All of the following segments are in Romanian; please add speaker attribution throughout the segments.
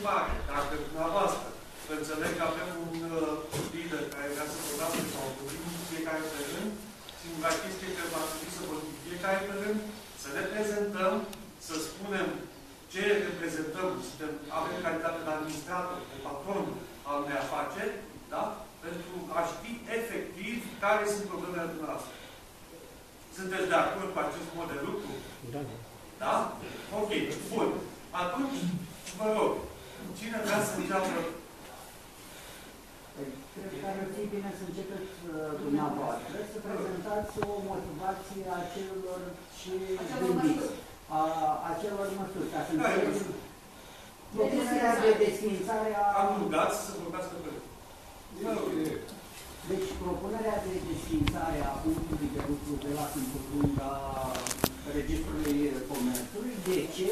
Speaker 1: Drept urmare, dacă dumneavoastră înțeleg că avem un uh, lider care vrea să vorbească sau vorbim fiecare pe rând, singura chestie că va trebui să vorbim fiecare pe rând, să ne prezentăm, să spunem ce reprezentăm, suntem, avem calitate de administrator, de patron al unei afaceri, da? pentru a ști efectiv care sunt problemele dumneavoastră. Sunteți de acord cu acest mod de lucru?
Speaker 2: Da.
Speaker 1: Da? Ok, bun. Atunci, vă rog, cine vrea să înceapă?
Speaker 3: Păi, cred că ar fi bine să începeți uh, dumneavoastră să prezentați o motivație a celor ce gândiți, a acelor măsuri, ca să
Speaker 1: Care
Speaker 3: înțelegem
Speaker 1: măsuri?
Speaker 3: propunerea de desfințare a...
Speaker 1: Am rugat să vorbească pe rând. Vă rog.
Speaker 3: Deci, propunerea de desfințare a punctului de lucru de la Câmpul a Registrului Comerțului, de ce,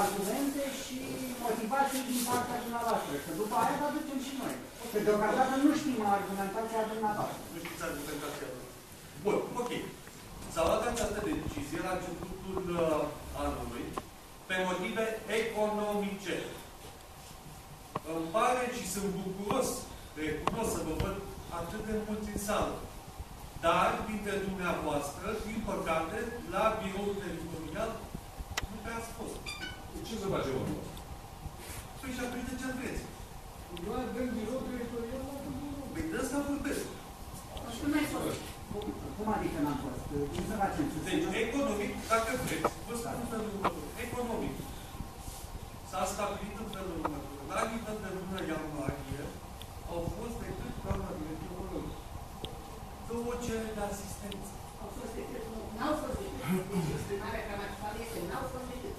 Speaker 3: argumente și motivații din partea dumneavoastră, că după aia vă ducem și noi. Că deocamdată nu știm argumentația dumneavoastră.
Speaker 1: Nu știți argumentația lor. Bun, ok. S-a luat această decizie la începutul uh, anului pe motive economice. Îmi pare și sunt bucuros, recunosc să vă văd atât de mulți în sală. Dar, dintre dumneavoastră, din păcate, la biroul teritorial, nu prea ați fost.
Speaker 4: Ce să facem omul ăsta?
Speaker 1: Păi și atunci de ce vreți?
Speaker 4: Noi avem birou teritorial la Câmpul
Speaker 1: Păi de asta vorbesc.
Speaker 5: Și nu ai fost.
Speaker 3: Cum adică n-am fost? Ce să facem? Să
Speaker 1: Deci,
Speaker 3: spunem?
Speaker 1: economic, dacă vreți, vă spun în felul următor. Economic. S-a stabilit în felul următor. La nivel de lună ianuarie au fost decât doamna directorul două cere de asistență.
Speaker 5: Au fost decât, nu, n-au fost decât. Deci exprimarea gramaticară este n-au fost decât.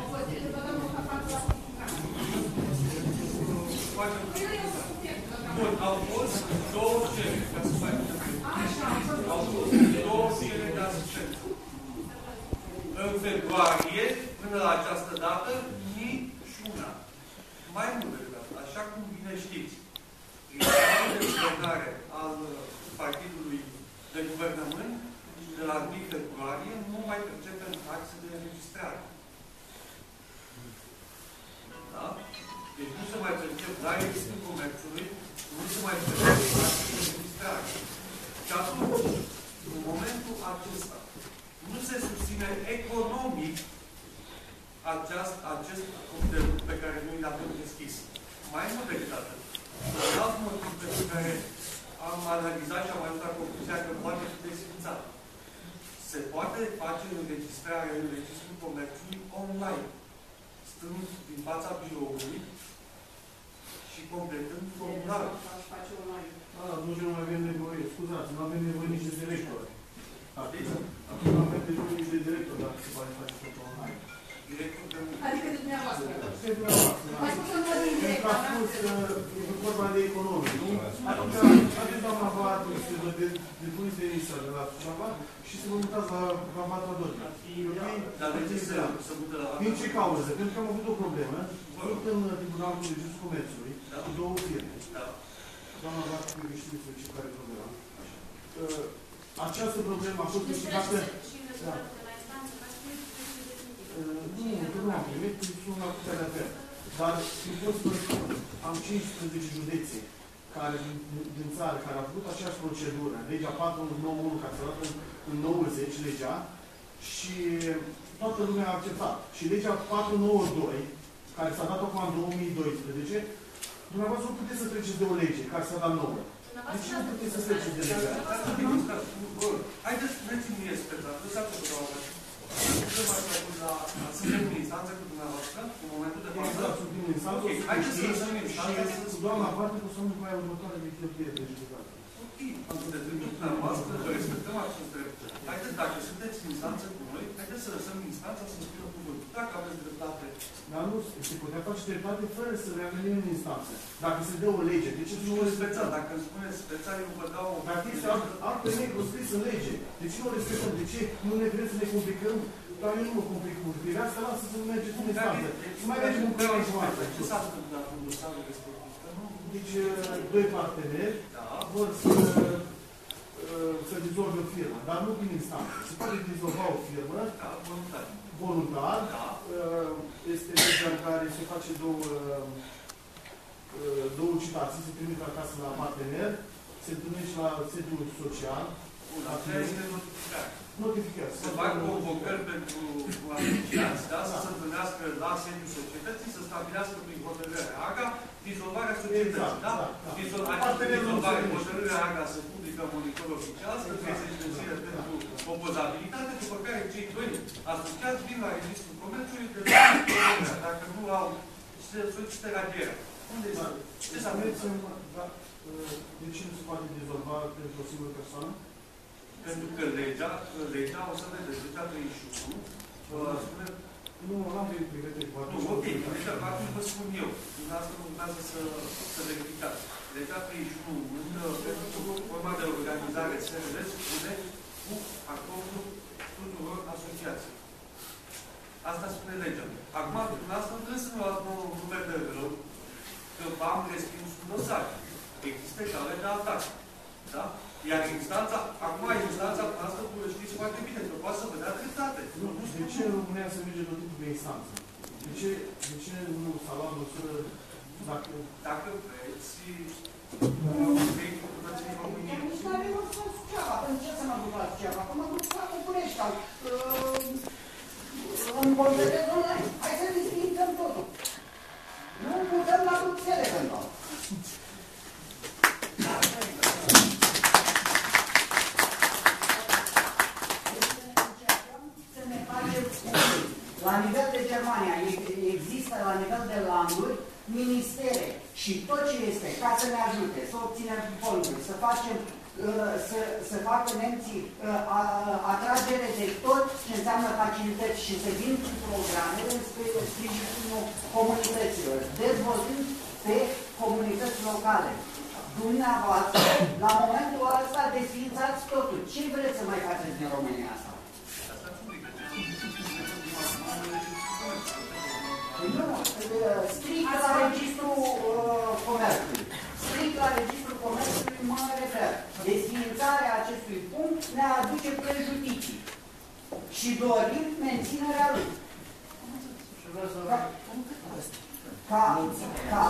Speaker 5: Au fost decât, vă dăm o cafanță la
Speaker 1: Foarte
Speaker 5: Păi eu eu să putem, că
Speaker 1: Bun, au fost două cere, ca să mai
Speaker 5: Așa, au fost
Speaker 1: Au fost două cere de asistență. În februarie, până la această dată, la Registrul Comerțului, nu se mai percep taxe de înregistrare. Și atunci, în momentul acesta, nu se susține economic aceast, acest punct de lucru pe care noi l-avem deschis. Mai mult decât atât. Un alt motiv pentru care am analizat și am ajuns la concluzia că poate fi desfințat. Se poate face înregistrarea în registrul comerțului online, stând din fața biroului și completând formularul.
Speaker 5: Aș face online.
Speaker 4: Atunci nu mai avem nevoie, scuzați, nu avem nevoie nici de director.
Speaker 1: Știți?
Speaker 4: Acum nu avem nevoie nici de director, dacă se poate face totul online.
Speaker 1: Directul de
Speaker 5: Adică de dumneavoastră.
Speaker 4: Ce dumneavoastră, da.
Speaker 5: Ați spus în mod indirect,
Speaker 4: Pentru că a
Speaker 5: dar
Speaker 4: spus că e vorba de economie, nu? Atunci, aveți doamna Vat, să vă de- depuneți demisia de la Suceava și să vă mutați la Vamatra 2.
Speaker 1: Dar de ce să, să mută la
Speaker 4: Din ce cauză? Pentru că am avut o problemă, tot în Tribunalul de Justiție Comerțului,
Speaker 1: Da.
Speaker 4: cu două firme.
Speaker 1: Da.
Speaker 4: Doamna Vat, știți să ce care e problema. Uh, Această problemă a fost
Speaker 6: Deci
Speaker 4: explicată...
Speaker 6: și rezultatul de la instanță va fi definitiv.
Speaker 4: Uh, Nu, încă nu am primit, sunt la putea de apel. Dar îi pot să vă spun, am 15 județe care, din, din țară care au făcut aceeași procedură, legea 491 care s-a dat în, în 90, legea, și toată lumea a acceptat. Și legea 492, care s-a dat acum în 2012, dumneavoastră nu puteți să treceți de o lege care s-a dat nouă. De ce nu puteți să treceți de legea aia?
Speaker 1: Haideți, spuneți-mi mie, Speta, lăsați-o pe doamna. Suntem mai făcut la... Suntem în instanță cu dumneavoastră, în momentul de față.
Speaker 4: Exact, sunt din instanță,
Speaker 1: Ok, haideți să lăsăm
Speaker 4: și
Speaker 1: instanța să
Speaker 4: cu doamna parte cu să nu mai următoare de cheltuieli de judecată.
Speaker 1: Ok, am să dreptul dumneavoastră, vă respectăm acest drept. Haideți, dacă sunteți în instanță cu noi, haideți să lăsăm instanța să spună cuvântul. Dacă aveți dreptate,
Speaker 4: Dar nu se putea face dreptate fără să revenim în instanță. Dacă se dă o lege, de ce să
Speaker 1: nu
Speaker 4: nu o
Speaker 1: speța.
Speaker 4: respectăm?
Speaker 1: Dacă îmi spuneți speța, eu vă dau o...
Speaker 4: Dacă este alt, alt negru scris în lege, de ce nu o respectăm? De ce nu ne vrem să ne complicăm? Dar eu nu mă complic cu urmărirea asta, lasă să mergeți în instanță. Și mai mergem în prima jumătate.
Speaker 1: Ce s-a întâmplat în dosarul respectiv? Că nu...
Speaker 4: Deci, uh, doi parteneri
Speaker 1: Da.
Speaker 4: vor să, uh, să dizolve o firmă, dar nu prin instanță. Se poate dizolva o firmă
Speaker 1: Da, voluntar.
Speaker 4: voluntar,
Speaker 1: Da.
Speaker 4: Uh, este legea în care se face două, uh, două citații, se trimite acasă la partener, se întâlnește la sediul social,
Speaker 1: Bun, a treia este notificare.
Speaker 4: Notifichează.
Speaker 1: Să fac convocări pentru asociați, da? să se întâlnească la sediul societății, să stabilească prin hotărâre AGA dizolvarea societății.
Speaker 4: Exact,
Speaker 1: da?
Speaker 4: da, da.
Speaker 1: Dizol, această
Speaker 4: Partenerul
Speaker 1: dizolvare,
Speaker 4: înțelege.
Speaker 1: hotărârea AGA să publică în monitor oficial, să fie
Speaker 4: Exact,
Speaker 1: sentințire
Speaker 4: exact,
Speaker 1: pentru
Speaker 4: da.
Speaker 1: opozabilitate, după care cei doi asociați vin la Registrul Comerțului de la hotărârea. Dacă nu au, se solicită radierea. Unde
Speaker 4: Da.
Speaker 1: este? Ce s-a
Speaker 4: Spuneți
Speaker 1: întâmplat?
Speaker 4: da, uh, de ce nu se poate dizolva pentru o singură persoană?
Speaker 1: Pentru că legea, legea, o să vedeți, legea 31, uh, spune
Speaker 4: Nu, nu am venit pregătire cu
Speaker 1: Nu, ok, deci atunci vă spun eu. Dumneavoastră nu urmează să, să verificați. Legea 31, în, pentru forma de organizare SRL, spune cu acordul tuturor asociații. Asta spune legea. Acum, dumneavoastră nu trebuie să nu luați un nume de rău că v-am respins un dosar. Există cale de atac. Da? Iar instanța, acum instanța noastră, vă știți foarte bine, că poate să vă dea dreptate.
Speaker 4: Nu, de ce România să merge tot timpul pe instanță? De ce, de ce nu s-a luat măsură dacă...
Speaker 1: Dacă vreți, vrei cu cetățenii României.
Speaker 3: Nu are mă să Suceava. Atunci ce să mă duc la Suceava? Că mă duc la București sau uh, în Bolvedere online. Hai să districăm totul. Nu putem la Bruxelles pentru să ne facem unii. La nivel de Germania e- există la nivel de landuri ministere și tot ce este ca să ne ajute, să obținem fonduri, să facem uh, să, să facă nemții uh, a- atragere de tot ce înseamnă facilități și să vin cu programe în spre- sprijinul comunităților, dezvoltând pe comunități locale. Dumneavoastră, la momentul ăsta, desfințați totul. Ce vreți să mai faceți din România asta?
Speaker 1: Asta publică.
Speaker 3: Păi Nu, uh, strict la registrul uh, comerțului. Strict la registrul comerțului mă refer. Desfințarea acestui punct ne aduce prejudicii și dorim menținerea lui. Ca, ca,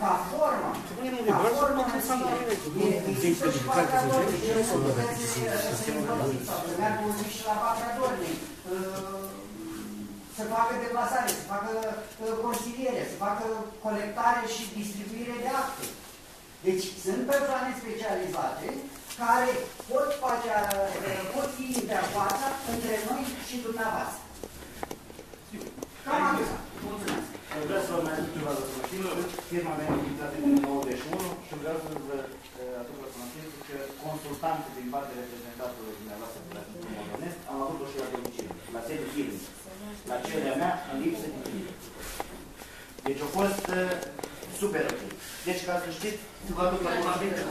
Speaker 3: ca formă, ca formă în sine, e- există și partea Dornei, și puteți să se învățiți sau să meargă un pic și la partea Dornei. Uh, să facă deplasare, să facă uh, consiliere, să facă colectare și distribuire de acte. Deci sunt persoane specializate care pot, face, uh, pot fi interfața între noi și dumneavoastră. Cam atât. Mulțumesc.
Speaker 2: Vreau să vă mai aduc ceva la cunoștință. Firma mea e înființată din 91 și vreau să vă uh, aduc la cunoștință că consultantul din partea reprezentantului dumneavoastră de la Sfântul Moldonesc am avut-o și la domiciliu, la sediul firmei, la cererea mea în lipsă de timp. Deci a fost uh, super ok. Deci ca să știți, să vă aduc la cunoștință.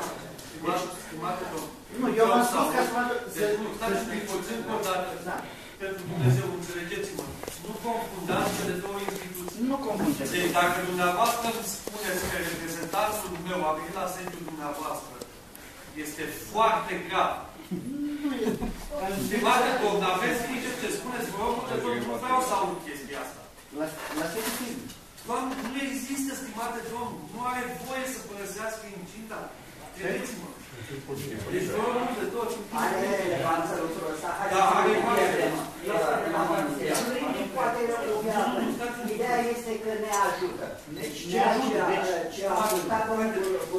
Speaker 1: Stimate, stimate domn.
Speaker 2: Nu, eu v-am spus ca să vă aduc... să-
Speaker 1: Deci, nu, stați un pic puțin, încă o dată.
Speaker 2: Da.
Speaker 1: Pentru Dumnezeu, înțelegeți-mă. Nu confundați cele două instituții.
Speaker 2: Nu confundeți.
Speaker 1: Deci dacă dumneavoastră îmi spuneți că reprezentantul meu a venit la sediul dumneavoastră, este foarte grav. Stimate domn, aveți grijă ce spuneți, vă rog, de tot, nu vreau să aud chestia asta.
Speaker 2: La, la sediul firmei.
Speaker 1: Doamne, nu există, stimate domn, nu are voie să părăsească incinta. Credeți-mă. Deci vă rog de tot.
Speaker 3: Are relevanță lucrul ăsta.
Speaker 1: Da, are mare
Speaker 3: Juridic poate obiectul. Ideea este că ne ajută. Deci
Speaker 2: Ne
Speaker 3: ceea
Speaker 2: ajută,
Speaker 3: ce a-
Speaker 2: deci,
Speaker 3: ce a ascultat domnul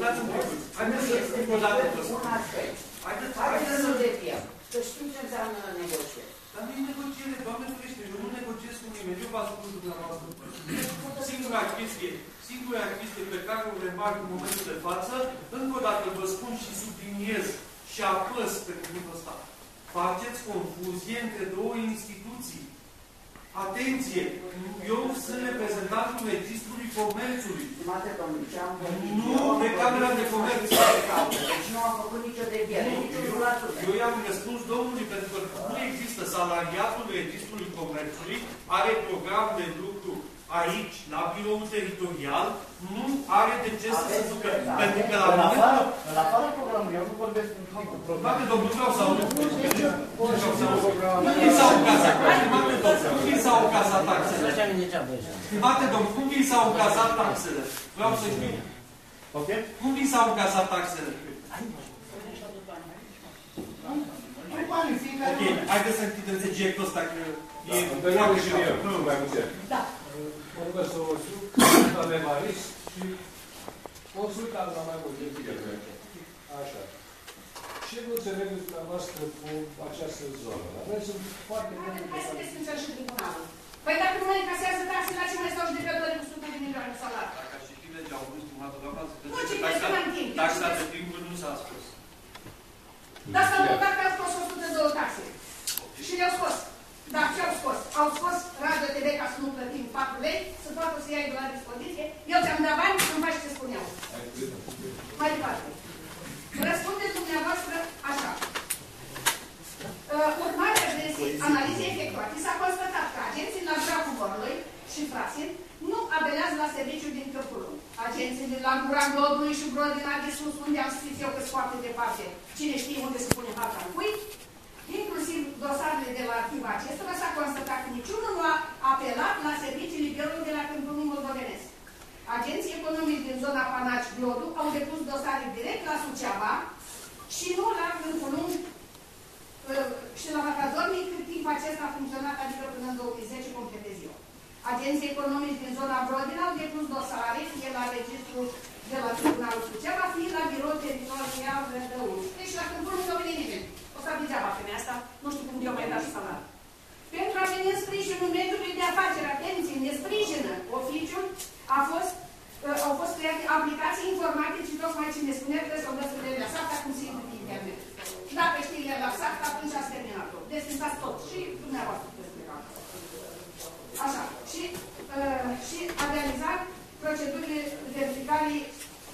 Speaker 1: Dați un pic.
Speaker 3: nu
Speaker 1: Haideți să
Speaker 3: este
Speaker 1: o dată pe
Speaker 3: decât
Speaker 1: ăsta.
Speaker 3: un aspect.
Speaker 1: Haideți,
Speaker 3: Haideți
Speaker 1: haideți
Speaker 3: să
Speaker 1: să...
Speaker 3: defiem. Să știm ce înseamnă negocieri.
Speaker 1: Dar nu e negociere, Doamne ferește, eu nu negociez cu nimeni, eu vă ascult dumneavoastră. Singura chestie, singura chestie pe care o remarc în momentul de față, încă o dată vă spun și subliniez și apăs pe cuvântul ăsta. Faceți confuzie între două instituții. Atenție! Eu sunt reprezentantul Registrului Comerțului.
Speaker 3: Stimate domnule, ce am vorbit?
Speaker 1: Nu,
Speaker 3: eu am
Speaker 1: de
Speaker 3: vorbit
Speaker 1: Camera de
Speaker 3: despre
Speaker 1: Comerț.
Speaker 3: cauză, Deci nu am făcut nicio deviere, nici un la sută.
Speaker 1: Eu i-am răspuns domnului pentru că nu există salariatul Registrului Comerțului, are program de lucru aici, la biroul teritorial, nu are de ce să se
Speaker 3: Aveți
Speaker 1: ducă.
Speaker 3: dreptate.
Speaker 1: Pentru că la
Speaker 2: În
Speaker 1: momentul
Speaker 2: afară, în afară programului, eu nu vorbesc cu programul.
Speaker 1: Poate domnul vreau să aud. Nu vi s-au încasat, stimate domnule, nu vi s-au încasat taxele. Stimate domnule, cum vi s-au încasat taxele? Vreau să știu.
Speaker 2: Ok?
Speaker 1: Cum vi s-au încasat taxele?
Speaker 4: Păi banii, fiecare
Speaker 1: Ok,
Speaker 4: lună.
Speaker 1: haideți să închidem subiectul ăsta, că e
Speaker 7: Dar eu
Speaker 1: foarte
Speaker 7: și
Speaker 1: greu.
Speaker 7: eu, nu mai puțin.
Speaker 5: Da.
Speaker 7: Mă rugă să o știu, doamne Maris, și consultam la mai multe firme. Așa. Ce nu înțelegeți dumneavoastră cu această zonă? Noi sunt foarte multe
Speaker 5: Hai să desfințăm și tribunalul. Păi dacă nu mai încasează taxe, la ce mai stau judecătorii cu sute de milioane de salarii?
Speaker 1: Dacă aș citi legea august, stimată doamna, să
Speaker 5: Nu
Speaker 1: vedeți că
Speaker 5: citesc,
Speaker 1: taxa-
Speaker 5: nu am timp.
Speaker 1: taxa de timpul nu s-a spus.
Speaker 5: Dar s-au notat că au scos 102 taxe. Și le-au scos. Dar ce au scos? Au scos Radio TV ca să nu plătim 4 lei, să poată să iei de la dispoziție. Eu ți-am dat bani să-mi faci ce spuneau. Mai departe. Răspundeți dumneavoastră așa. Uh, urmarea de analize efectuate s-a constatat că agenții la Graful Borului și Frasin nu apelează la serviciul din Câmpul Lung. Agenții de la Gura Globului și Grodina de Sus, unde am scris eu că sunt foarte departe, cine știe unde se pune harta în cui, inclusiv dosarele de la arhiva acestora, s-a constatat că niciunul nu a apelat la serviciile biroului de la Câmpul Lung Moldovenesc. Agenții economici din zona Panaci Glodu au depus dosare direct la Suceava și nu la Câmpul Lung uh, și la Macadornic cât timp acesta a funcționat, adică până în 2010, completez eu. Agenții economici din zona Brodina au depus dosare, fie la registru de la Tribunalul Suceava, fie la birou teritorial de 1. Deci la Câmpul Lung nu a venit nimeni. O să degeaba femeia asta, nu știu cum eu mai dat și salariu. Pentru a veni în sprijinul mediului de afaceri, atenție, ne sprijină oficiul, a fost, uh, au fost create aplicații informatice și tocmai ce ne spunea trebuie să o dă să le la SAT, acum se intră pe internet. Dacă știi le la SAT, atunci ați terminat-o. Desfințați tot și dumneavoastră puteți pleca. Așa. Și, uh, și a realizat procedurile verificare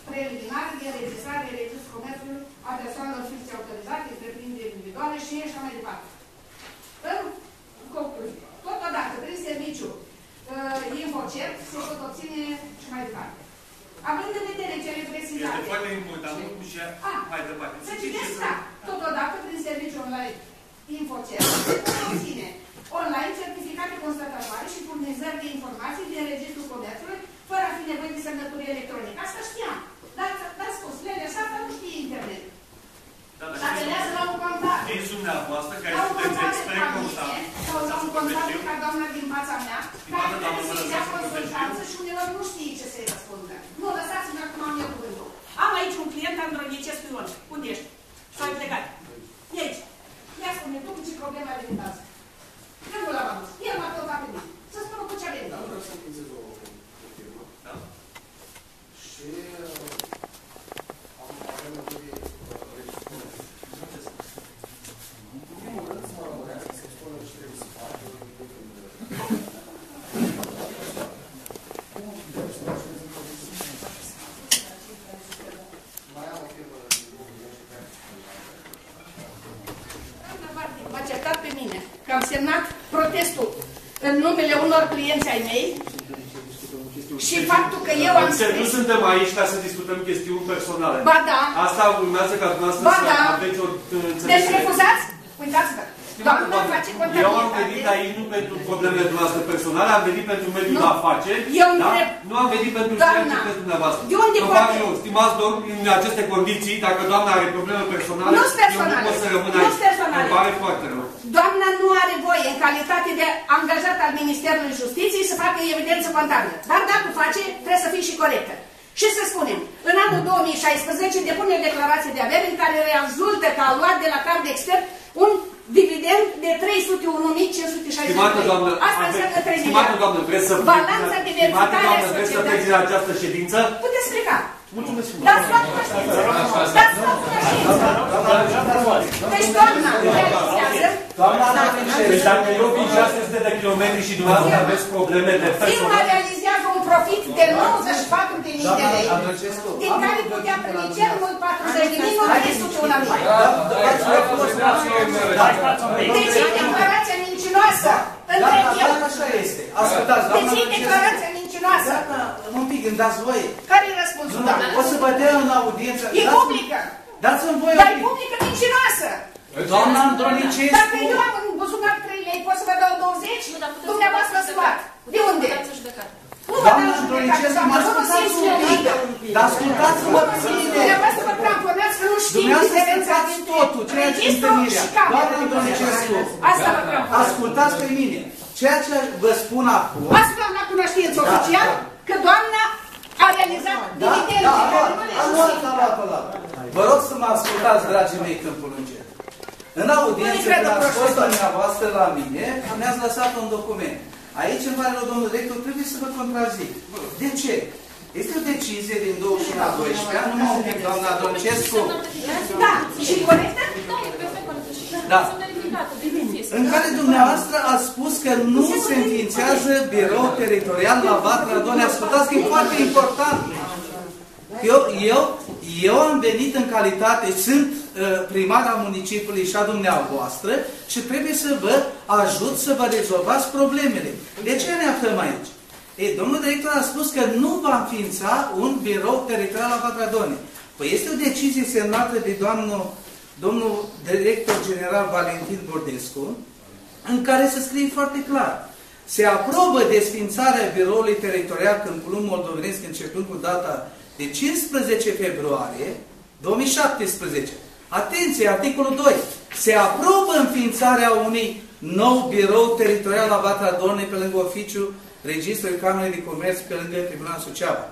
Speaker 5: preliminare de înregistrare, registru comerțului a persoanelor fizice autorizate, întreprinderi individuale și așa mai departe. În concluzie, totodată, prin serviciu uh, InfoCert se pot obține și mai departe. Având în vedere cele
Speaker 1: Este
Speaker 5: precizate,
Speaker 1: foarte important lucru și
Speaker 5: Ah,
Speaker 1: mai departe.
Speaker 5: să citesc, da, totodată, prin serviciu online InfoCert se pot obține online certificate constatatoare și furnizări de informații din Registrul Comerțului, fără a fi nevoie de semnătură electronică. Asta știam. Dar dar spus, Lele Sata nu știe internet.
Speaker 1: Da, dar
Speaker 5: Și apelează la un contact.
Speaker 1: Știți dumneavoastră care
Speaker 5: La un
Speaker 1: sunteți
Speaker 5: contact de
Speaker 1: expert constant.
Speaker 5: familie sau la un contact ca doamna din fața mea, care
Speaker 1: Stimată doamnă,
Speaker 5: trebuie să-i
Speaker 1: vă
Speaker 5: dea
Speaker 1: lăsați să
Speaker 5: consultanță și uneori nu știe ce să-i răspundă. Nu, lăsați-mă acum am eu cuvântul. Am aici un client andronicesc Ion. Unde ești? Sau ai plecat? E aici. Ia spune, tu cu ce probleme ai venit azi? Eu nu l-am adus. El m-a căutat pe mine. Să spună cu ce a venit.
Speaker 4: Da, vreau să închizez o o firmă.
Speaker 1: Da.
Speaker 4: Și uh, am avem nevoie uh, registrul. În primul rând să mă lămurească, să spună ce trebuie să fac. eu îi duc în- Cum trebuie să faci pentru Mai am o firmă din 2010 care
Speaker 5: M-a certat pe mine că am semnat protestul în numele unor clienți ai mei și faptul că eu am
Speaker 1: Adică Nu
Speaker 5: scris...
Speaker 1: suntem aici ca să discutăm chestiuni personale.
Speaker 5: Ba da,
Speaker 1: Asta urmează ca dumneavoastră
Speaker 5: Ba
Speaker 1: să
Speaker 5: da.
Speaker 1: aveți o
Speaker 5: deci
Speaker 1: înțelegere.
Speaker 5: refuzați? Uitați-vă, doamna face
Speaker 1: Eu am venit
Speaker 5: contabilitate.
Speaker 1: aici nu pentru problemele dumneavoastră personale, am venit pentru mediul
Speaker 5: Nu.
Speaker 1: de afaceri.
Speaker 5: Eu
Speaker 1: da?
Speaker 5: întreb.
Speaker 1: Nu am venit pentru
Speaker 5: Doamna,
Speaker 1: ceea ce pentru dumneavoastră.
Speaker 5: de unde
Speaker 1: Eu
Speaker 5: poate-
Speaker 1: fac eu, stimați domn, în aceste condiții, dacă doamna are probleme personale,
Speaker 5: Nu-s personale.
Speaker 1: eu nu pot să rămân
Speaker 5: Nu-s
Speaker 1: aici.
Speaker 5: personale.
Speaker 1: Îmi pare foarte rău.
Speaker 5: Doamna nu are voie, în calitate de angajat al Ministerului Justiției, să facă evidență contabilă. Dar dacă face, trebuie să fie și corectă. Și să spunem, în anul 2016 depune o declarație de avere în care rezultă că a luat de la card de expert un dividend de 301.560
Speaker 1: Stimată doamnă,
Speaker 5: Asta
Speaker 1: ave-
Speaker 5: înseamnă 3
Speaker 1: stimată
Speaker 5: miliarde.
Speaker 1: doamnă, vreți să
Speaker 5: Balanța de
Speaker 1: Stimată
Speaker 5: verificare a
Speaker 1: doamnă, vreți să
Speaker 5: societății.
Speaker 1: pleci din această ședință?
Speaker 5: Puteți pleca.
Speaker 1: Mulțumesc frumos.
Speaker 5: Dați la cunoștință. Dați la cunoștință. Deci doamna realizează
Speaker 8: Doamna
Speaker 9: Păi
Speaker 8: Donicești,
Speaker 9: dacă eu vin 600 de kilometri și dumneavoastră aveți probleme de
Speaker 5: Firma
Speaker 9: personal,
Speaker 5: realizează un profit de 94 de mii de lei,
Speaker 8: doamna Andrăcescu,
Speaker 5: din care putea primi cel mult 40 de mii, nu 301 mii. Deci e declarația mincinoasă între
Speaker 8: Doamna,
Speaker 5: eu.
Speaker 8: doamna, așa este. Ascultați, doamna
Speaker 5: Deci e
Speaker 8: Donicești.
Speaker 5: declarația mincinoasă.
Speaker 8: Doamna, un pic, îmi dați voie.
Speaker 5: Care e răspunsul,
Speaker 8: Nu,
Speaker 5: doamnă?
Speaker 8: o să vă dea în audiență.
Speaker 5: E
Speaker 8: Dați-
Speaker 5: publică.
Speaker 8: Dați-mi voie
Speaker 5: Dar
Speaker 8: un
Speaker 5: e
Speaker 8: pic.
Speaker 5: publică mincinoasă.
Speaker 8: Doamna
Speaker 5: Dacă
Speaker 8: Andronicescu,
Speaker 5: eu am în buzunar 3 lei, pot să vă dau 20?
Speaker 6: Nu, dar puteți
Speaker 5: Dumneavoastră
Speaker 6: să
Speaker 5: ați luat. De unde?
Speaker 6: Să judecată.
Speaker 5: Nu vă
Speaker 8: Doamna
Speaker 5: dau judecată,
Speaker 8: Andronicescu,
Speaker 5: doamnă,
Speaker 8: mă
Speaker 5: vă
Speaker 8: ascultați
Speaker 5: simți
Speaker 8: un pic.
Speaker 5: neoblită.
Speaker 8: Dar ascultați-mă
Speaker 5: Vă simți,
Speaker 8: bine.
Speaker 5: dumneavoastră vă cramponați că nu știți
Speaker 8: Dumneavoastră
Speaker 5: diferența
Speaker 8: stricați
Speaker 5: dintre
Speaker 8: totul, ceea ce
Speaker 5: registru
Speaker 8: întâlnirea.
Speaker 5: și cameră.
Speaker 8: Doamna Andronicescu,
Speaker 5: Asta vă cramponați.
Speaker 8: ascultați pe mine. Ceea ce vă spun acum,
Speaker 5: Ați luat la cunoștință
Speaker 8: Da,
Speaker 5: oficial
Speaker 8: da.
Speaker 5: că doamna a realizat
Speaker 8: Da,
Speaker 5: dividende
Speaker 8: da, a
Speaker 5: care
Speaker 8: luat,
Speaker 5: nu le
Speaker 8: a luat, a
Speaker 5: justifică.
Speaker 8: luat, a luat. Vă rog să mă ascultați, dragii mei, câmpul înger. În audiență,
Speaker 5: Nu-i cred
Speaker 8: când ați fost
Speaker 5: proștii.
Speaker 8: dumneavoastră la mine, mi-ați lăsat un document. Aici, îmi pare rău, domnul director, trebuie să vă contrazic. De ce? Este o decizie din 21 a 12 nu mă un pic, doamna Doncescu,
Speaker 5: Da, și corectă?
Speaker 6: Da, e perfect corectă și
Speaker 8: Da.
Speaker 6: sunt verificată, de definiție.
Speaker 8: în care dumneavoastră a spus că nu se înființează birou teritorial la Vatra Done. Ascultați că e foarte important. Eu, eu, eu am venit în calitate, sunt uh, primar al municipiului și a dumneavoastră și trebuie să vă ajut să vă rezolvați problemele. De ce ne aflăm aici? E, domnul director a spus că nu va înființa un birou teritorial la Vatradone. Păi este o decizie semnată de doamnul, domnul director general Valentin Bordescu, în care se scrie foarte clar. Se aprobă desfințarea biroului teritorial Câmpul Lung Moldovenesc începând cu data de 15 februarie 2017. Atenție, articolul 2. Se aprobă înființarea unui nou birou teritorial la Vatra Dornei pe lângă oficiul Registrului Camerei de Comerț pe lângă Tribunalul Suceava.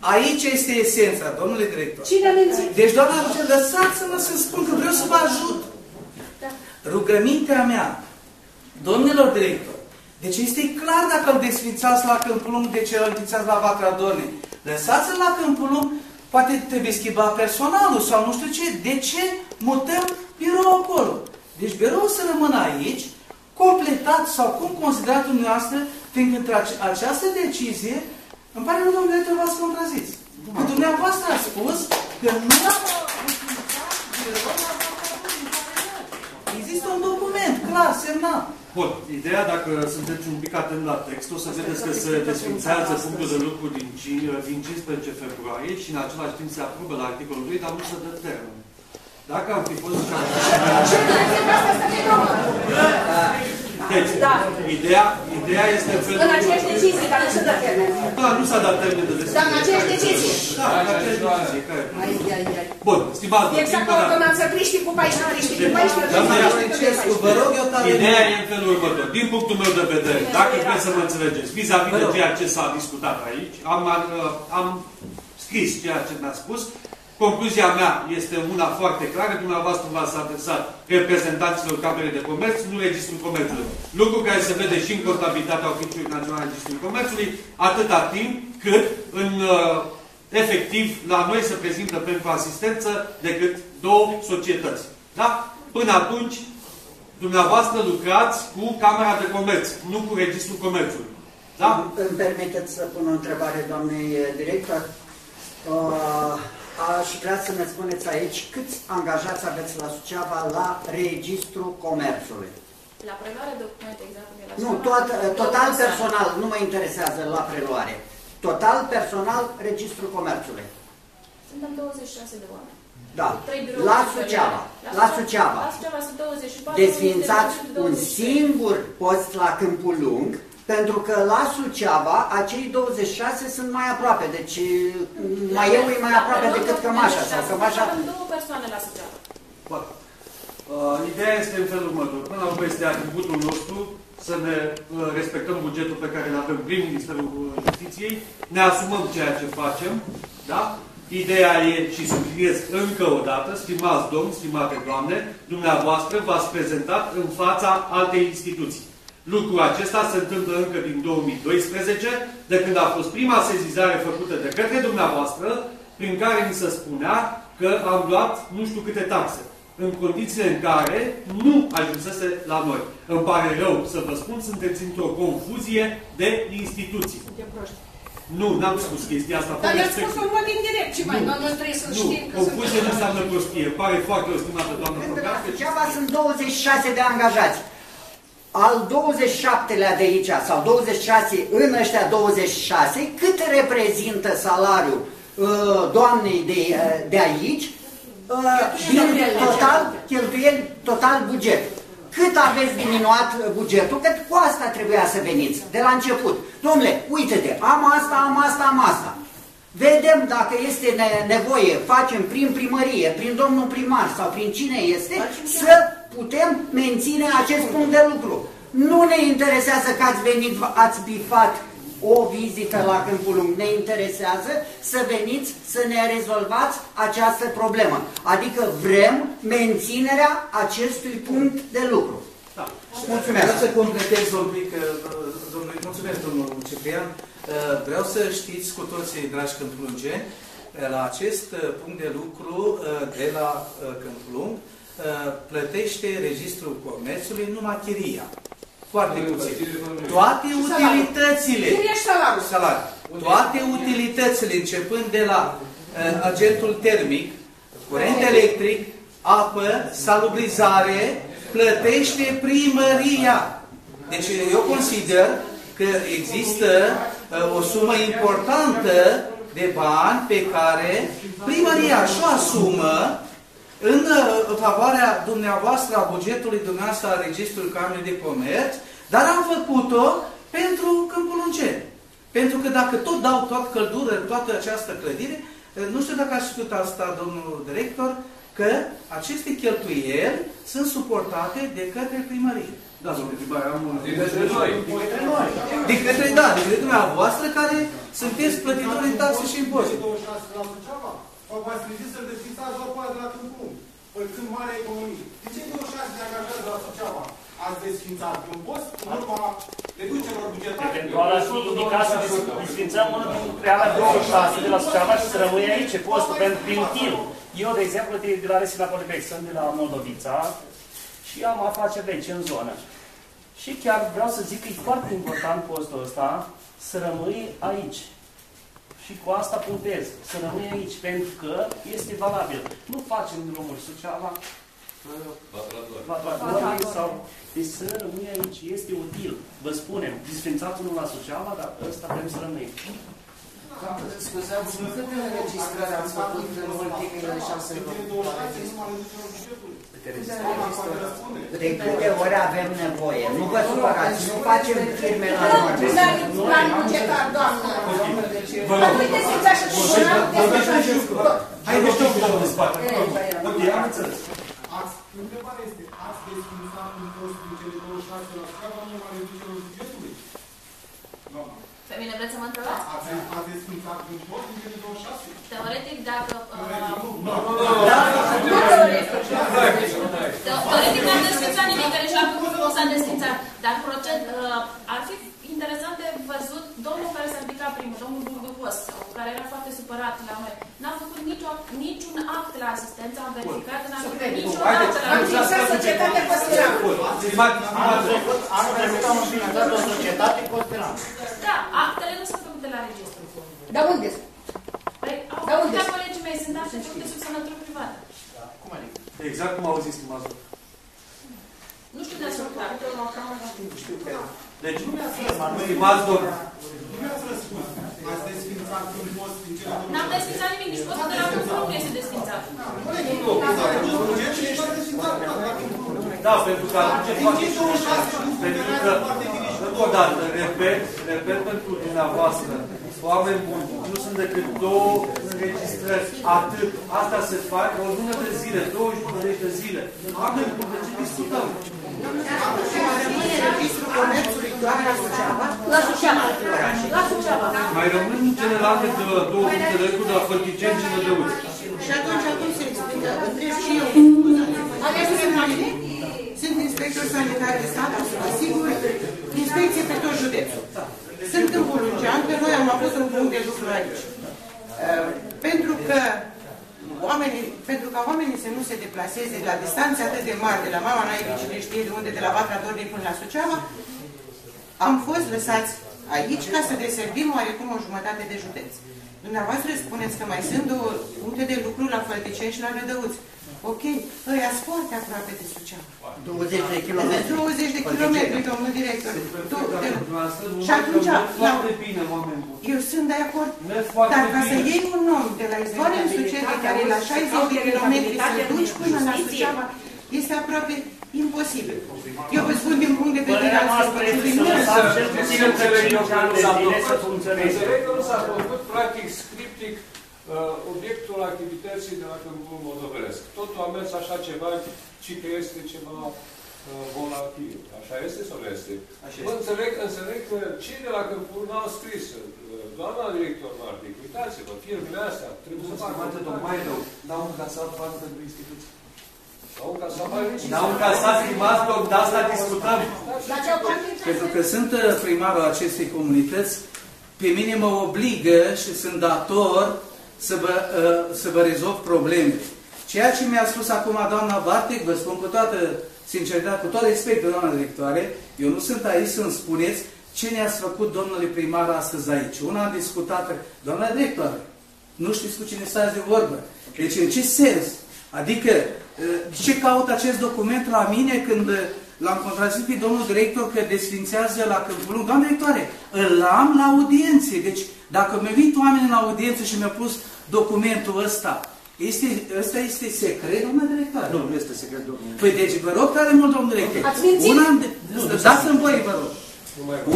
Speaker 8: Aici este esența, domnule director.
Speaker 5: Cine a mințit?
Speaker 8: Deci, doamna, lăsați-mă să spun că vreau să vă ajut. Rugămintea mea, domnilor directori, deci este clar dacă îl desfințați la Câmpul Lung, de ce îl înființați la Vatra Dornei. Lăsați-l la Câmpul Lung, poate trebuie schimba personalul sau nu știu ce. De ce mutăm biroul acolo? Deci biroul să rămână aici, completat sau cum considerați dumneavoastră, fiindcă între ace- această decizie, îmi pare rău, domnule director, v-ați contrazis. Că dumneavoastră a spus că nu a înființat biroul la Vatra Dornei. Există un document, clar, semnat.
Speaker 1: Bun, ideea, dacă sunteți un pic atent la text, o să vedeți că se desfințează punctul de lucru din, cin- din 15 februarie și în același timp se aprobă la articolul 2, dar nu se dă termen. Dacă am fi fost și am
Speaker 5: Ce credeți că asta să fie drumul?
Speaker 1: Deci,
Speaker 5: Da.
Speaker 1: ideea, ideea este în felul
Speaker 5: În aceeași decizie, dar nu se dă termen.
Speaker 1: Da, nu s-a dat termen de
Speaker 5: Dar în aceeași
Speaker 1: deschidere.
Speaker 5: decizie.
Speaker 1: Da, în aceeași decizie. care-
Speaker 5: Ai, ai, ai.
Speaker 1: Bun, stimați
Speaker 5: E exact ca ordonanță Cristi cu 14, Cristi cu 14,
Speaker 8: Doamna
Speaker 5: Cristi cu
Speaker 8: Ionicescu,
Speaker 5: 14.
Speaker 8: vă rog eu tare
Speaker 1: Ideea e în felul următor. Din punctul meu de vedere, dacă vreți să mă înțelegeți, vis-a-vis
Speaker 8: Vă
Speaker 1: de
Speaker 8: rog.
Speaker 1: ceea ce s-a discutat aici, am, uh, am scris ceea ce mi-a spus. Concluzia mea este una foarte clară. Dumneavoastră v-ați adresat reprezentanților Camerei de Comerț, nu Registrul Comerțului. Lucru care se vede și în contabilitatea Oficiului Național al Registrului Comerțului, atâta timp cât în uh, efectiv la noi se prezintă pentru asistență decât două societăți. Da? Până atunci, dumneavoastră lucrați cu Camera de Comerț, nu cu Registrul Comerțului. Da?
Speaker 3: Îmi permiteți să pun o întrebare, doamnei director? Uh, aș vrea să ne spuneți aici câți angajați aveți la Suceava la Registrul Comerțului?
Speaker 6: La preluare documente exact de la
Speaker 3: Nu,
Speaker 6: Suceava,
Speaker 3: tot,
Speaker 6: două
Speaker 3: total
Speaker 6: persoane.
Speaker 3: personal, nu mă interesează la preluare. Total personal, Registrul Comerțului.
Speaker 6: Suntem 26 de oameni.
Speaker 3: Da.
Speaker 6: Trei birouri
Speaker 3: La
Speaker 6: diferite.
Speaker 3: Suceava. La Suceava.
Speaker 6: La Suceava sunt 24.
Speaker 3: Desfințați
Speaker 6: unde
Speaker 3: un
Speaker 6: 23.
Speaker 3: singur post la Câmpul Lung, pentru că la Suceava acei 26 sunt mai aproape, deci mai eu e mai aproape decât Cămașa sau Cămașa.
Speaker 6: Avem două persoane la Suceava.
Speaker 1: Bun. Uh, ideea este în felul următor. Până la urmă este atributul nostru să ne uh, respectăm bugetul pe care îl avem prin Ministerul uh, Justiției, ne asumăm ceea ce facem, da? Ideea e, și subliniez încă o dată, stimați domni, stimate doamne, dumneavoastră v-ați prezentat în fața altei instituții. Lucrul acesta se întâmplă încă din 2012, de când a fost prima sezizare făcută de către dumneavoastră, prin care ni se spunea că am luat nu știu câte taxe.
Speaker 9: în condițiile în care nu ajunsese la noi. Îmi pare rău să vă spun, sunteți într-o confuzie de instituții. Nu, n-am spus chestia asta.
Speaker 5: Dar
Speaker 9: fără
Speaker 5: i-a
Speaker 9: respect.
Speaker 5: spus în mod indirect ce mai,
Speaker 9: Nu.
Speaker 5: noi trebuie să
Speaker 9: Nu,
Speaker 5: știm că
Speaker 9: confuzie nu înseamnă prostie. Pare foarte o stimată doamnă
Speaker 3: Când la
Speaker 9: Făcașcă.
Speaker 3: Suceava sunt 26 de angajați. Al 27-lea de aici, sau 26 în ăștia 26, cât reprezintă salariul uh, doamnei de, uh, de aici, uh, din total, cheltuieli, total buget. Cât aveți diminuat uh, bugetul? Că cu asta trebuia să veniți, de la început. Domnule, uite-te, am asta, am asta, am asta. Vedem dacă este ne- nevoie, facem prin primărie, prin domnul primar sau prin cine este, să putem menține acest punct de lucru. Nu ne interesează că ați venit, ați bifat o vizită la Câmpul Lung. Ne interesează să veniți să ne rezolvați această problemă. Adică vrem menținerea acestui punct de lucru.
Speaker 8: Da.
Speaker 3: Mulțumesc.
Speaker 8: Vreau să completez un pic, uh, domnule, mulțumesc, domnul Ciprian. Uh, Vreau să știți cu toții, dragi câmplungeni, uh, la acest uh, punct de lucru uh, de la uh, Câmplung uh, plătește Registrul Comerțului numai chiria. Foarte puțin. Toate utilitățile,
Speaker 5: Chirie și salariul.
Speaker 8: salariu, toate utilitățile, începând de la uh, agentul termic, curent electric, apă, salubrizare, plătește primăria. Deci eu consider că există uh, o sumă importantă de bani pe care primăria și-o asumă în uh, favoarea dumneavoastră, a bugetului dumneavoastră, a Registrului Camerei de Comerț, dar am făcut-o pentru Câmpul Lungeni. Pentru că dacă tot dau toată căldură în toată această clădire, uh, nu știu dacă a știut asta domnul director, că aceste cheltuieli sunt suportate de către primărie.
Speaker 9: Da, domnule Tribare, am un...
Speaker 7: De către noi.
Speaker 8: De către, da, de către dumneavoastră care sunteți plătitori de taxe și impozite.
Speaker 4: 26 la Suceava? Sau v-ați trezit să desfințați doar coada de la Câmpul? Păi când mare economie. De ce 26 de angajați de la Suceava ați desfințat un post în urma reducerilor bugetare?
Speaker 10: Eventual ar fi indicat să dis- disfințăm unul dintre alea 26 de la Suceava și să rămâie aici postul pentru prin TIL. Eu, de exemplu, de, de la Resina Polipec, sunt de la Moldovița și am afaceri de aici, în zonă. Și chiar vreau să zic că e foarte important postul ăsta să rămâi aici. Și cu asta puntez, să rămâi aici, pentru că este valabil. Nu facem drumuri Suceava, Vatradorii sau... Deci să rămâi aici, este util. Vă spunem, disfințați unul la Suceava, dar ăsta vrem să rămâi.
Speaker 11: Scuzați, câte înregistrări ați făcut în ultimele șase luni?
Speaker 3: De câte ori avem nevoie. Nu vă supărați, nu facem firme la noi.
Speaker 5: Dar plan bugetar, doamnă.
Speaker 9: Vă
Speaker 5: Dar
Speaker 9: rog.
Speaker 5: uite, să așa și una,
Speaker 9: Haideți tot cu în spate. Ok, am înțeles.
Speaker 4: Ați, întrebarea este, ați desfințat un post din cele 26 la Suceava în urma reducerilor bugetului? Doamna.
Speaker 6: Pe mine vreți să mă întrebați?
Speaker 4: Ați, ați desfințat un post din cele 26?
Speaker 6: Teoretic, dacă...
Speaker 4: Teoretic,
Speaker 6: uh,
Speaker 4: nu.
Speaker 6: Nu teoretic. Teoretic n-am desfințat nimic, că nici la nu s-a desfințat. Dar proced, uh, ar fi interesant de văzut domnul care s-a ridicat primul, domnul Burgăcos, care era foarte supărat la noi. N-a făcut nicio, niciun act la asistență, am verificat, n-a făcut niciodată la
Speaker 5: Am fixat societatea Păstiran.
Speaker 9: Stimați, stimați,
Speaker 2: Anul trecut am înființat o societate Costelan.
Speaker 6: Da, actele nu sunt făcute la registru.
Speaker 5: Dar unde?
Speaker 6: Păi, au
Speaker 5: Dar unde?
Speaker 6: făcut colegii mei, sunt acte făcute sub semnătură privată.
Speaker 2: Cum adică?
Speaker 9: Exact cum auziți, stimați.
Speaker 6: Nu știu de ați făcut acte.
Speaker 9: Deci, stimați domnule,
Speaker 4: Nu mi-ați răspuns. Ați desfințat un post din cele 26?
Speaker 6: N-am desfințat nimic, nici postul de la Câmpul nu este desfințat.
Speaker 4: S-a redus bugetul și s-a desfințat la Câmpul Lung.
Speaker 9: da, pentru că atunci
Speaker 4: Din
Speaker 9: foarte...
Speaker 4: cei 26
Speaker 9: Pentru că,
Speaker 4: funcționează foarte bine și
Speaker 9: încă o dată, repet, repet pentru dumneavoastră, oameni buni, nu sunt decât două înregistrări, atât. Asta se face o lună de zile, 21 de zile. Oameni buni, de ce discutăm?
Speaker 11: Registrul Comerțului doar la Suceava?
Speaker 5: La Suceava. La Suceava.
Speaker 9: Mai rămân celelalte de două puncte de lucru de la Fălticeni și de Dăuți.
Speaker 11: Și atunci cum se explică? Întreb și eu.
Speaker 5: Aveți semnale?
Speaker 11: Sunt inspector sanitar de stat, asigur, inspecție pe tot județul. Sunt în Bulungean, că noi am avut un punct de lucru aici. Uh, Pentru că oamenii, pentru ca oamenii să nu se deplaseze la distanțe atât de mari de la mama naibii cine știe de unde, de la Vatra Dornei până la Suceava, am fost lăsați aici ca să deservim oarecum o jumătate de județ. Dumneavoastră spuneți că mai sunt două puncte de lucru la Fălticeni și la Rădăuți. Ok, ăia sunt foarte aproape de Suceava.
Speaker 2: 20 de kilometri.
Speaker 11: 20 de kilometri, domnul director. Du- de-
Speaker 9: Dumneavoastră nu
Speaker 11: Și atunci,
Speaker 9: merg
Speaker 11: la-
Speaker 9: foarte bine, oameni buni.
Speaker 11: eu sunt de acord,
Speaker 9: Merg foarte
Speaker 11: dar ca să
Speaker 9: bine.
Speaker 11: iei un om de la izvoare în Suceava, care e la 60 de kilometri, să duci până la Suceava, este aproape imposibil. Eu vă spun din punct de vedere
Speaker 10: Părerea
Speaker 11: al
Speaker 10: noastră este
Speaker 11: serviciului
Speaker 10: să
Speaker 11: meu.
Speaker 10: lăsăm cel puțin
Speaker 7: Să
Speaker 10: încă
Speaker 7: înțeleg
Speaker 10: 5
Speaker 7: eu că
Speaker 10: ani
Speaker 7: nu
Speaker 10: de
Speaker 7: s-a
Speaker 10: zile să
Speaker 7: făcut.
Speaker 10: funcționeze.
Speaker 7: Înțeleg că nu s-a făcut practic scriptic uh, obiectul activității de la Câmpul Moldovenesc. Totul a mers așa ceva, ci că este ceva uh, volatil. Așa este sau nu este?
Speaker 2: Așa
Speaker 7: Bă, înțeleg, înțeleg că cei de la Câmpul n-au scris. uh, Doamna director Martic, uitați-vă, firmele astea trebuie să facă.
Speaker 9: Stimate domn, mai rău, n-au încasat bani pentru instituții.
Speaker 7: Sau ca să mai
Speaker 9: N-au încasat, stimați domn, de asta discutăm.
Speaker 5: La ce au plătit?
Speaker 8: Pentru că sunt uh, primarul acestei comunități, pe mine mă obligă și sunt dator să vă, uh, să vă rezolv probleme. Ceea ce mi-a spus acum doamna Bartec, vă spun cu toată sinceritate, cu tot respectul, doamna directoare, eu nu sunt aici să-mi spuneți ce ne-ați făcut domnule primar astăzi aici. Una am discutat, doamna directoare, nu știți cu cine stați de vorbă. Deci în ce sens? Adică, uh, ce caută acest document la mine când uh, l-am contrazis pe domnul director că desfințează la Câmpul Lung? Doamna directoare, îl am la audienție. Deci, dacă mi-au venit oameni în audiență și mi-au pus documentul ăsta, este, ăsta este secret, doamna directoare?
Speaker 2: Nu, nu este secret, domnule.
Speaker 8: Păi deci vă rog tare mult, domnul director.
Speaker 5: Ați mințit?
Speaker 8: Una am de... Dați-mi voi, vă rog.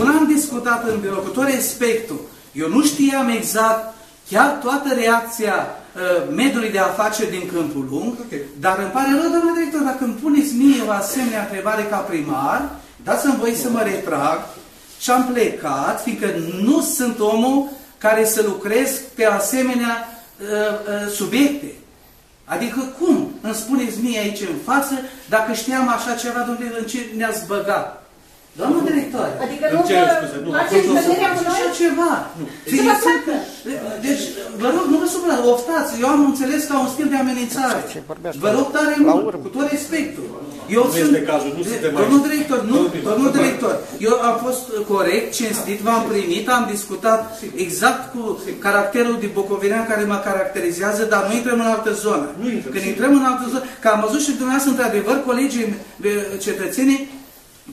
Speaker 8: Una am discutat în birou, cu tot respectul. Eu nu știam exact chiar toată reacția uh, mediului de afaceri din Câmpul Lung,
Speaker 2: Ok.
Speaker 8: dar îmi pare rău, domnule director, dacă îmi puneți mie o asemenea întrebare ca primar, dați-mi voi să mă retrag și am plecat, fiindcă nu sunt omul care să lucrez pe asemenea uh, uh, subiecte. Adică cum îmi spuneți mie aici în față, dacă știam așa ceva, domnule, în ce ne-ați băgat? Doamna directoare,
Speaker 5: Adică
Speaker 2: Îmi
Speaker 5: nu
Speaker 2: cer
Speaker 5: vă
Speaker 2: scuze, nu,
Speaker 5: faceți
Speaker 2: a fost o
Speaker 5: vederea cu noi?
Speaker 8: așa ceva. Fie-
Speaker 5: vă
Speaker 8: sunt-
Speaker 5: facă.
Speaker 8: Deci, vă rog, nu vă supărați, oftați. Eu am înțeles ca un stil de amenințare. Vă rog tare mult, cu tot respectul. Eu
Speaker 2: Nu este cazul, nu suntem aici.
Speaker 8: Domnul director, nu,
Speaker 2: Domnul primar,
Speaker 8: domnul
Speaker 2: domnul
Speaker 8: director, eu am fost corect, cinstit, v-am primit, am discutat exact cu caracterul de bocovenean care mă caracterizează, dar nu intrăm în altă zonă.
Speaker 2: Nu intrăm.
Speaker 8: Când intrăm în altă zonă, că am văzut și dumneavoastră, într-adevăr, colegii eh, cetățenii,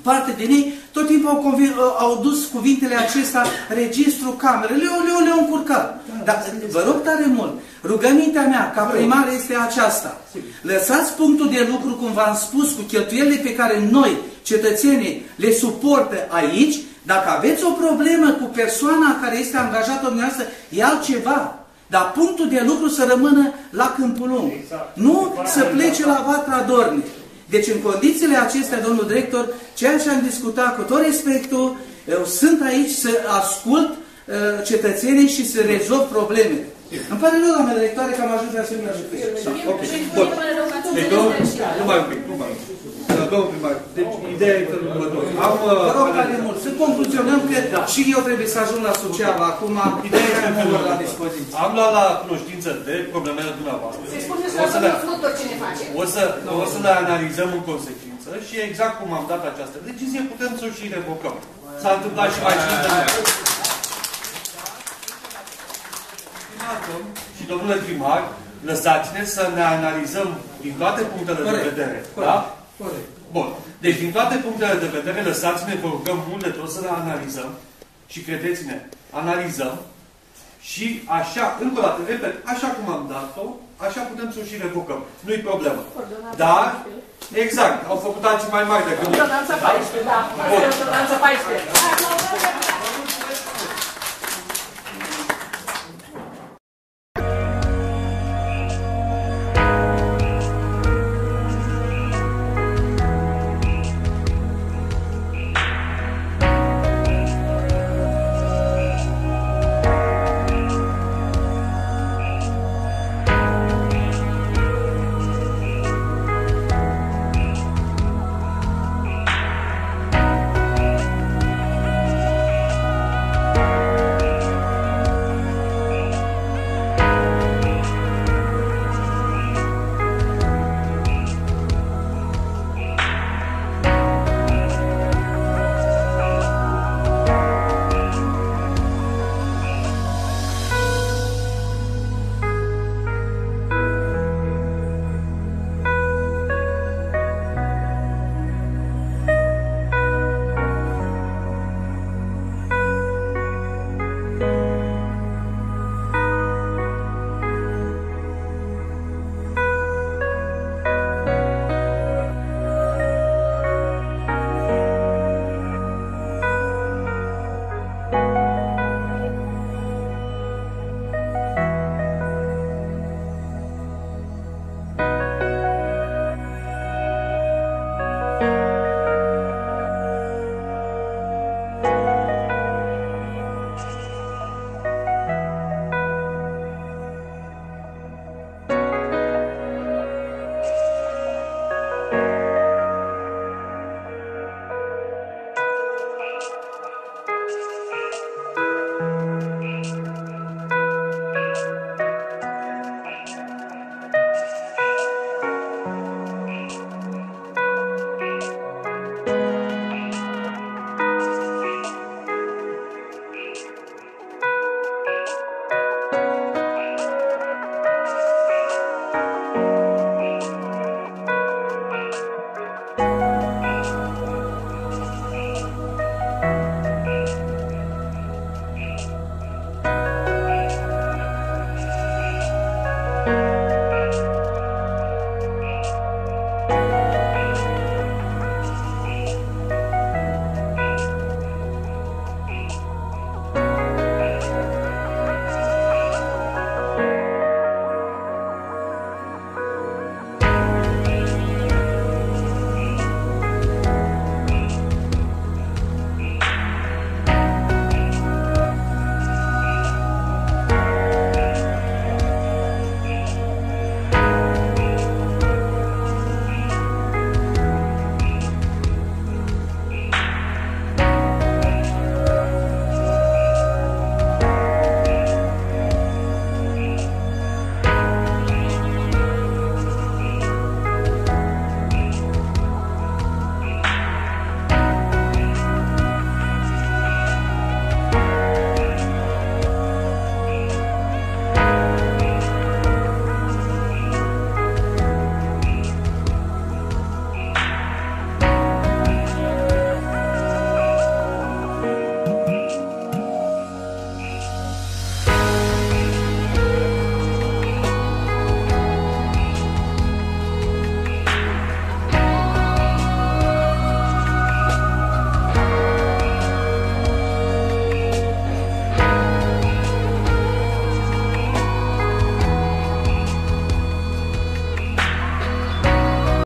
Speaker 8: parte din ei, tot timpul au, convi- au dus cuvintele acesta, registru camerele, le-au le le încurcat. Dar vă rog tare mult, rugămintea mea ca primar este aceasta. Lăsați punctul de lucru, cum v-am spus, cu cheltuielile pe care noi, cetățenii, le suportă aici. Dacă aveți o problemă cu persoana care este angajată dumneavoastră, e altceva. Dar punctul de lucru să rămână la Câmpul Lung.
Speaker 10: Exact.
Speaker 8: Nu să plece la Vatra Dorne. Deci în condițiile acestea, domnul director, ceea ce am discutat cu tot respectul, eu sunt aici să ascult uh, cetățenii și să rezolv problemele. Îmi pare rău, doamna directoare, că am ajuns la asemenea lucruri.
Speaker 2: Ok,
Speaker 6: Și
Speaker 2: bun.
Speaker 6: mie pare rău că ați
Speaker 2: Deci,
Speaker 6: înțeles
Speaker 2: domnul,
Speaker 6: greșit.
Speaker 2: numai un pic, numai un pic. Uh, Domnul primar, deci ideea e felul următor. Am,
Speaker 8: Vă rog
Speaker 2: uh,
Speaker 8: tare mult, să concluzionăm că și eu trebuie să ajung la Suceava. Acum,
Speaker 2: Ideea este
Speaker 8: am
Speaker 2: felul
Speaker 8: la
Speaker 2: următor.
Speaker 8: dispoziție.
Speaker 2: Am luat la cunoștință de problemele dumneavoastră.
Speaker 5: Să-i spuneți
Speaker 2: O
Speaker 5: la
Speaker 2: să le,
Speaker 5: domnul Flutur ce ne face.
Speaker 2: o să, o să le analizăm în consecință și exact cum am dat această decizie, putem să o și revocăm. S-a întâmplat și mai știți de mine. Și domnule primar, lăsați-ne să ne analizăm din toate punctele de
Speaker 8: Corect.
Speaker 2: vedere.
Speaker 8: Corect.
Speaker 2: Da?
Speaker 8: Corect.
Speaker 2: Bun. Deci, din toate punctele de vedere, lăsați-ne, vă rugăm mult de tot să le analizăm și credeți-ne, analizăm și așa, încă o dată, repet, așa cum am dat-o, așa putem să o și revocăm. Nu-i problemă. Dar, exact, au făcut alții mai mari decât noi.
Speaker 5: Ordonanța 14, da. Asta e ordonanța 14.